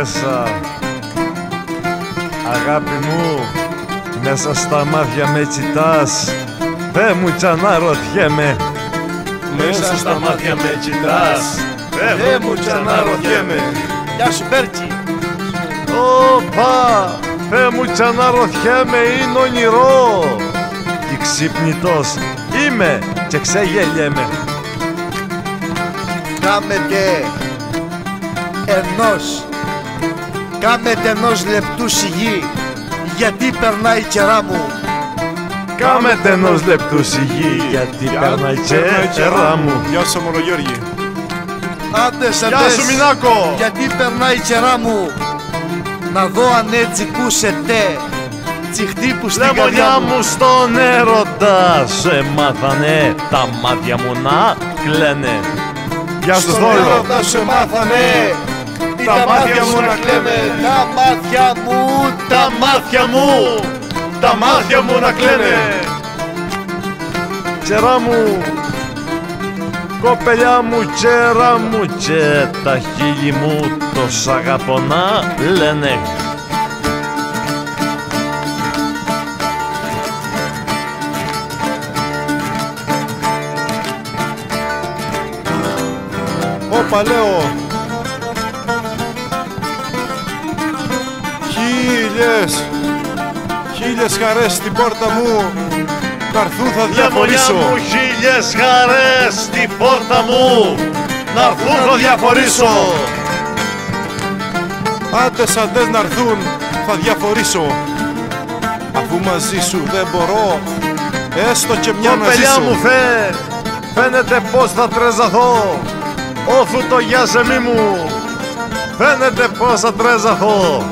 μέσα. Αγάπη μου μέσα στα μάτια με τσιτάς Δε μου κι αναρωτιέμαι Μέσα στα μάτια με κοιτάς. Δε μου κι αναρωτιέμαι Γεια σου Μπέρκη. Όπα Δε μου κι αναρωτιέμαι είναι όνειρο. Κι ξυπνητός είμαι και ξεγελιέμαι. Κάμετε ενός Κάμετε ενός λεπτού σιγή γιατί περνάει η κερά μου. Κάμετε ενός λεπτού σιγή γιατί περνάει και κερά μου. Γεια σου Μωρογιώργη Άντε σε Γεια σου Μινάκο. Γιατί περνάει η κερά μου. Να δω αν έτσι κούσετε Τσιχτύπου στην καρδιά Λεμονιά μου. μου στον έρωτα σε μάθανε. Τα μάτια μου να κλαίνε. Γεια σου Στον Θόλο έρωτα σε μάθανε Τα μάτια μου να κλαίνε. Τα μάτια μου Τα μάτια μου, τα μάτια μου να κλαίνε Τσερά μου, κοπελιά μου, τσέρα μου και τα χείλη μου το σ' αγαπώ να λένε. Όπα λέω Χίλιες. Χίλιες χαρές στην πόρτα μου. Να έρθουν θα Λεμονιά διαφορήσω μου, χίλιες χαρές στην πόρτα μου. Να έρθουν θα διαφορήσω Άντες αντές να έρθουν θα διαφορήσω Αφού μαζί σου δεν μπορώ Έστω και μια να Κοπελιά ζήσω. μου φε, φαίνεται πως θα τρεζαθώ Όθου το γιάζεμί μου, φαίνεται πως θα τρεζαθώ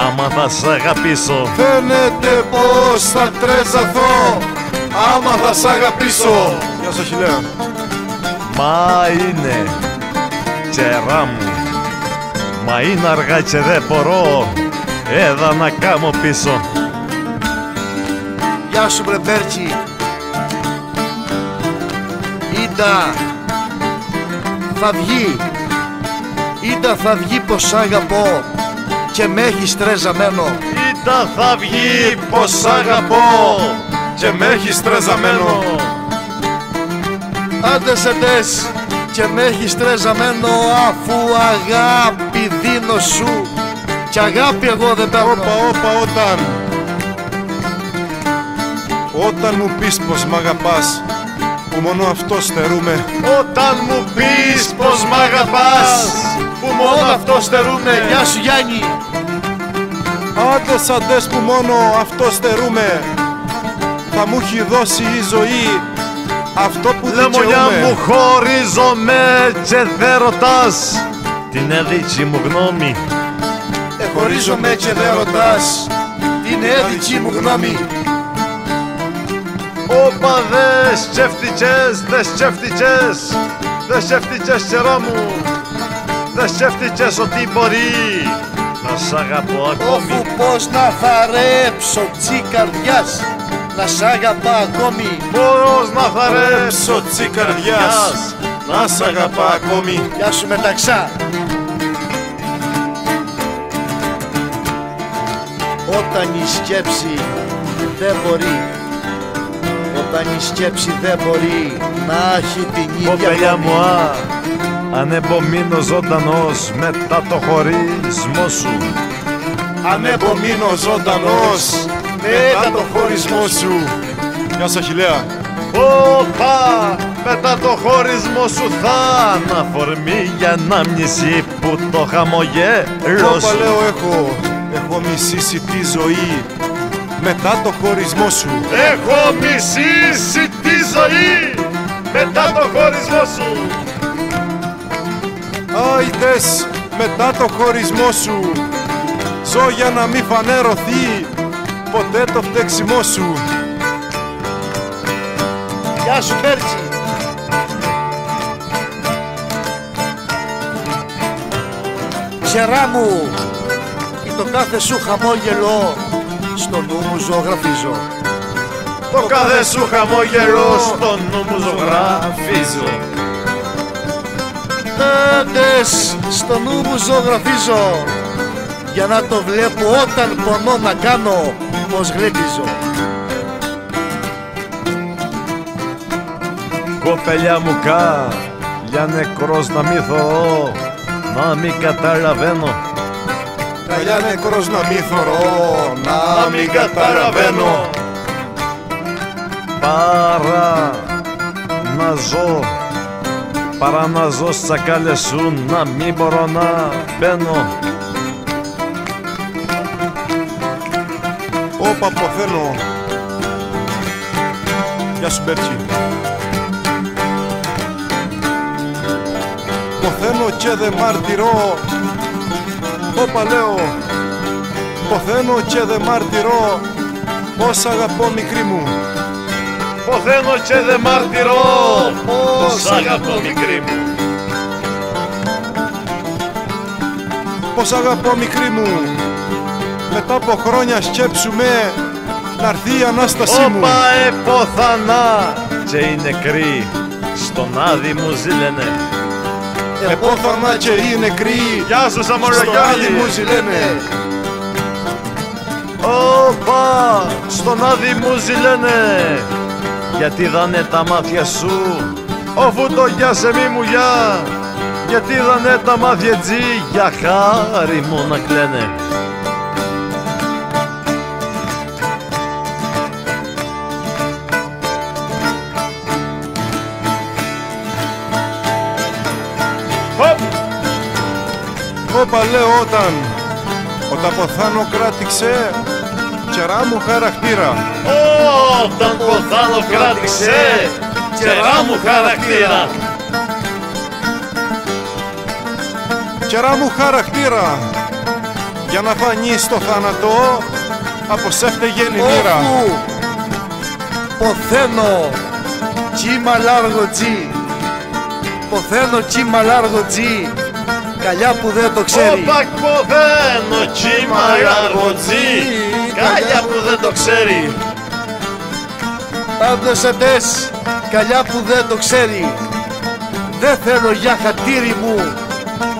Άμα θα σ' αγαπήσω. Φαίνεται πως θα τρέζαθώ Άμα θα σ' αγαπήσω. Γεια σου Χιλέα. Μα είναι τσερά μου. Μα είναι αργά και δεν μπορώ. Έδα να κάμω πίσω. Γεια σου βρε Μπέρκη Ίντα Θα βγει. Ίντα θα βγει πως σ' αγαπώ Και με έχεις τρέζαμένο Ήτα θα βγει πως σ' αγαπώ. Και με έχεις τρεζαμένο Άντε σε τες Και με έχεις τρέζαμένο Αφού αγάπη δίνω σου. Και αγάπη εγώ δεν παίρνω Όπα όπα όταν. Όταν μου πεις πως μ' αγαπάς Που μόνο αυτό στερούμε. Όταν μου πεις πως μ' αγαπάς Που μόνο αυτός στερούμε Γεια σου Γιάννη. Άντες αντές που μόνο αυτός στερούμε Θα μου έχει δώσει η ζωή Αυτό που Λεμονιά μου δικαιούμαι χωρίζομαι και δεν ρωτάς. Την έδειξη μου γνώμη. Χωρίζομαι και δεν ρωτάς. Είναι έδειξη μου γνώμη. Όπα δε σκέφτηκες, δε σκέφτηκες Δε σκέφτηκες καιρό μου Δε σκέφτηκες ότι μπορεί. Να σ' αγαπώ ακόμη. Όφου πως να θαρέψω τσι καρδιάς Να σ' αγαπά ακόμη. Πώς να θαρέψω Ρέψω τσι καρδιάς Να σ' αγαπά ακόμη. Γεια σου μεταξά. Όταν η σκέψη δεν μπορεί Όταν η σκέψη δεν μπορεί Να έχει την ίδια Κοπελιά μου γνώμη. α Ανεπομείνω ζωντανός μετά το χωρισμό σου Ανεπομείνω ζωντανός Μετά το χωρισμό σου Γεια σου Αχιλέα Όπα, μετά το χωρισμό σου θα αναφορμή για να μνησί που το χαμογέλο Όπα σου. λέω έχω Έχω μισήσει τη ζωή Μετά το χωρισμό σου Έχω μισήσει τη ζωή μετά το χωρισμό σου. Άιτες μετά το χωρισμό σου Ζω για να μη φανερωθεί Ποτέ το φταίξιμό σου. Γεια σου Μπέρτσι Ξερά μου Το κάθε σου χαμόγελο Στο νου μου ζωγραφίζω. Το κάθε σου χαμόγελο στο νου μου ζωγραφίζω. Τέντες Στο νου μου ζωγραφίζω για να το βλέπω όταν πονώ να κάνω πως γλέντιζω Κοπελιά μου κα, για νεκρός να μη θωρώ, να μη καταλαβαίνω. Καλιά νεκρός να μη θωρώ, να μην καταλαβαίνω. Παρά να ζω, παρά να ζω στις τσακάλες σου, να μην μπορώ να μπαίνω. Όπα ποθαίνω Γεια σου Μπέρτσι. Ποθαίνω και δε μαρτυρώ Όπα λέω. Ποθαίνω και δε μαρτυρώ Πως αγαπώ μικρή μου Ποθαίνω και δε μαρτυρώ, πως αγαπώ μικρή μου. Πως αγαπώ μικρή μου. Μετά από χρόνια σκέψουμε Να έρθει η Ανάστασή μου. Όπα επόθανα και οι νεκροί στον άδει μου ζήλαινε. Επόθανα και οι νεκροί Γεια σου Στο Σαμοραγιάννη άδει μου ζηλένε. Όπα στον άδει μου ζηλένε Γιατί δανε τα μάτια σου Οφού το γεια σε μη μου γεια Γιατί δανε τα μάτια τζι Για χάρη μου να κλαίνε Οπ! Όπα λέω όταν Όταν ποθάνω κράτηξε Κερά μου χαρακτήρα Όταν ποθάνω κράτηξε Κερά μου χαρακτήρα Κερά μου χαρακτήρα Για να φανεί στο θάνατο Από σέφτεγε η μοίρα Όχου Ποθαίνω Κύμα λάργο τζι. Ποθαίνω κύμα λάργο τζι. Καλιά που δεν το ξέρει. Όπα ποθαίνω κύμα αργοτζή Κάλια που δεν το ξέρει. Άντρες αντές Καλιά που δεν το ξέρει. Δεν θέλω για χατήρι μου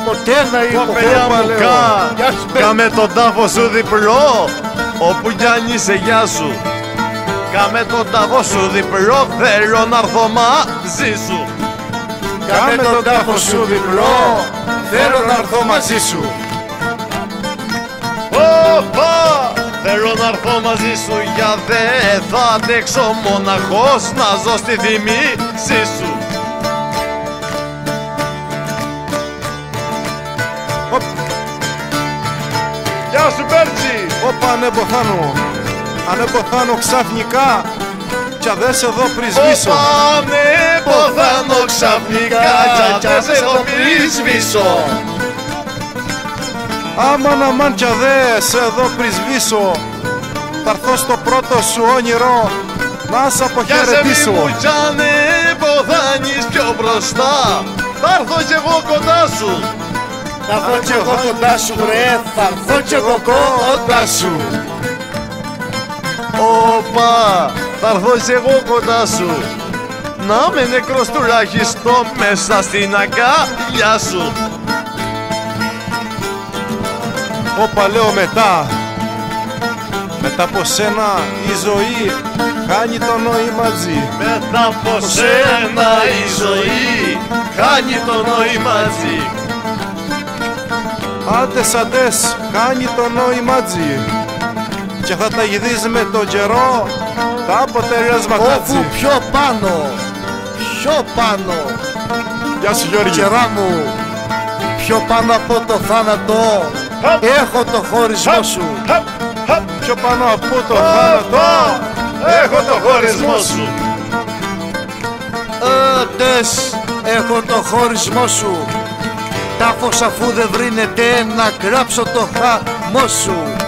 Ποτέ να Κοπελιά υποφέρω μου κα Γεια σου παιδί. Κάμε τον τάφο σου διπλό Όπου κι αν είσαι γεια σου. Κάμε τον τάφο σου διπλό Θέλω να έρθω μαζί σου. Κάμε τον τάφο σου διπλό Θέλω να έρθω μαζί σου. Όπα! Θέλω να έρθω μαζί σου για δε θα αντέξω μοναχός να ζω στη θυμίση σου. Οπ. Γεια σου Μπέρτσι! Όπα ανέμποθάνω Ανέμποθάνω ξαφνικά. Κι αδέ σε δω πρισμίσω Όπα ναι ποθάνω ξαφνικά. Κι αν σε το πίσω Άμαν αμάν κι αδέ σε δω πρισμίσω Θα έρθω στο πρώτο σου όνειρο Να σ' Κι άσε μη αποχαιρετήσω μου κι αν ποθάνεις πιο μπροστά. Θα έρθω κι εγώ κοντά σου. Θα έρθω κι εγώ κοντά σου ρε Θα έρθω κι εγώ κοντά σου. Όπα, θα έρθω κι εγώ κοντά σου. Να είμαι νεκρός τουλάχιστον μέσα στην αγκαλιά σου Όπα λέω μετά. Μετά από σένα η ζωή Χάνει το νόημα ζει Μετά από σένα η ζωή χάνει το νόημα ζει Άντες αντές χάνει το νόημα ζει Και θα τα γυδείς με τον καιρό Τα αποτελέσματα Όπου τσι πιο πάνω Πιο πάνω. Γεια σου Γιώργη. Κερά μου Πιο πάνω από το θάνατο Έχω το χωρισμό σου. Χαπ, χαπ, Πιο πάνω από το θάνατο. Έχω το χωρισμό σου. Άντες Έχω το χωρισμό σου. Τάφος αφού δεν βρίνεται Να γράψω το χαμό σου